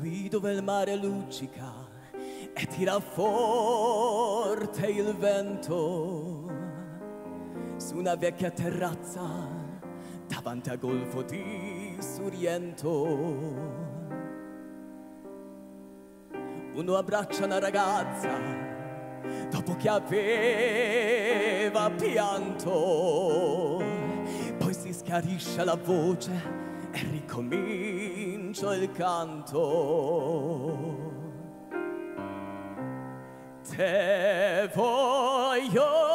lì dove il mare luccica e tira forte il vento su una vecchia terrazza davanti al golfo di Suriento. Uno abbraccia una ragazza dopo che aveva pianto, poi si schiarisce la voce e ricomincia il canto. Te voglio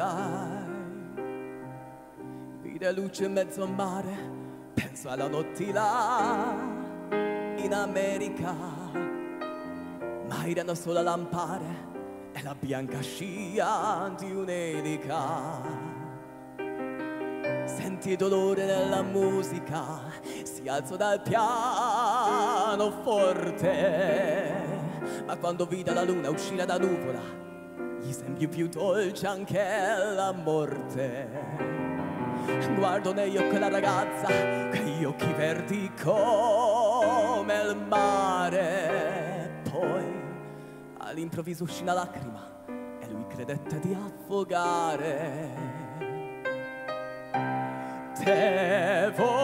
sai. Vide luce in mezzo al mare, penso alla notte là in America. Ma erano solo lampare e la bianca scia di un'elica. Senti dolore nella musica, si alzò dal piano forte. Ma quando vide la luna uscire da nuvola, gli sembrì più dolce anche la morte. Guardo negli occhi la ragazza, quegli occhi verdi come il mare. Poi all'improvviso uscì una lacrima e lui credette di affogare. Te voglio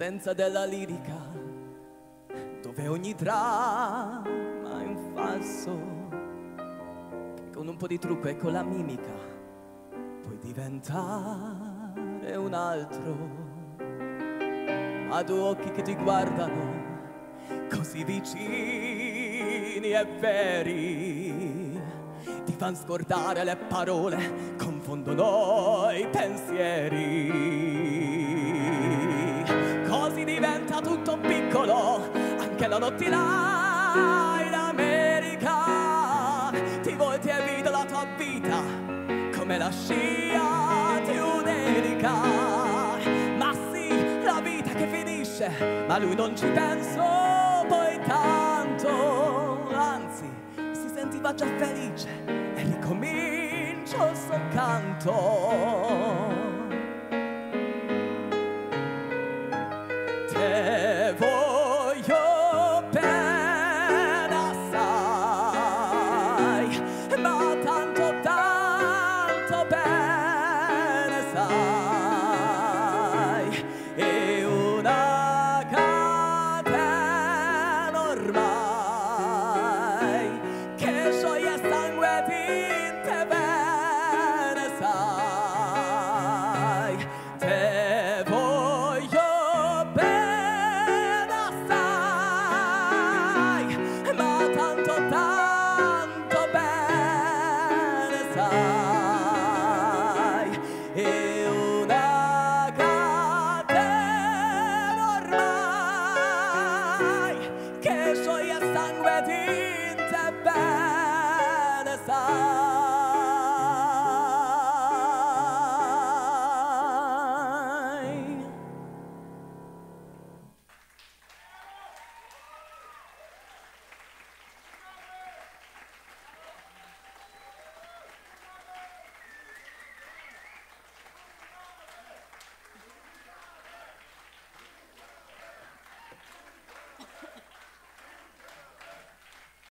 Potenza della lirica dove ogni dramma è un falso, che con un po' di trucco e con la mimica puoi diventare un altro. Ma due occhi che ti guardano così vicini e veri, ti fanno scordare le parole, confondono i pensieri. Notte là in America. Ti volti e vedi la tua vita come la scia di un'elica. Ma sì, la vita che finisce, ma lui non ci pensò poi tanto. Anzi, si sentiva già felice e ricomincia il suo canto.